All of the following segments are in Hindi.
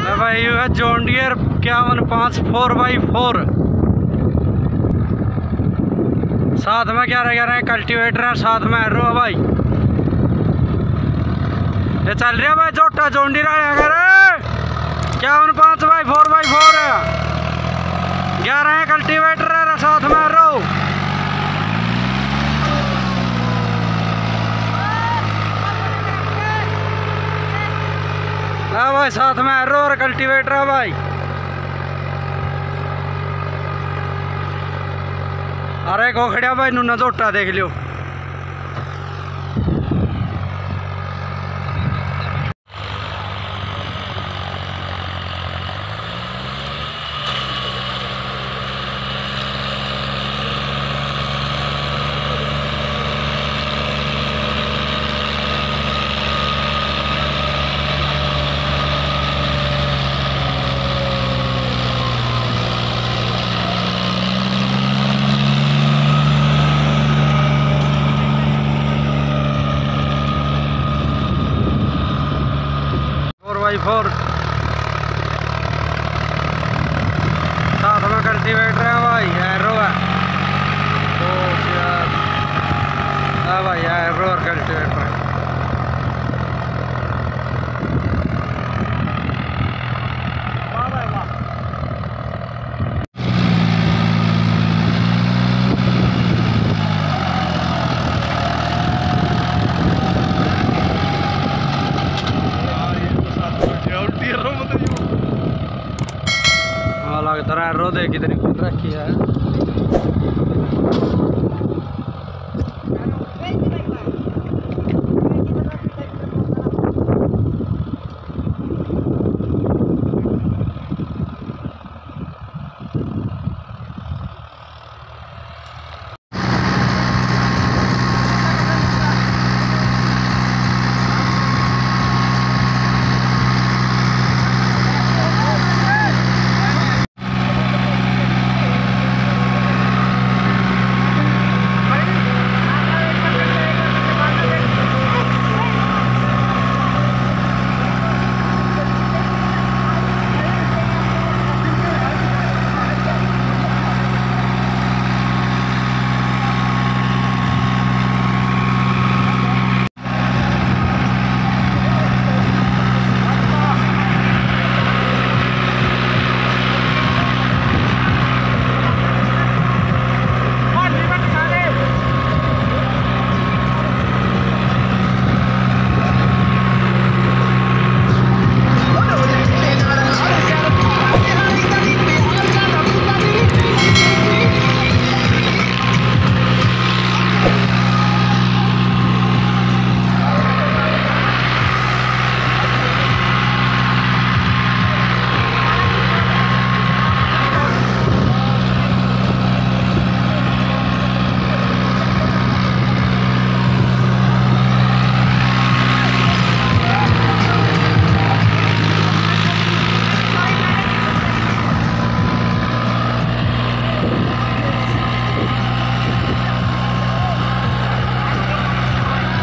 भाई है जोंडियर इक्यावन पाँच फोर बाई फोर साथ में ग्यारह ग्यारह कल्टीवेटर है? साथ में एरो है भाई। ये चल रहा भाई जोटा जोंडियर अगर इक्यावन पाँच बाई फोर बाई फोर ग्यारह कल्टीवेटर है साथ में एरो हाँ भाई साथ में एरो और कल्टीवेटर है भाई। अरे को खड़ा भाई, नूना झोटा देख लियो बाई फोर। साथ में कल्टीवेटर है भाई एरो है। चार हाँ भाई एरो और कल्टीवेटर है रोदे कितनी खुद रखी है?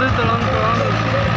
தொடர்ந்து தொடர்ந்து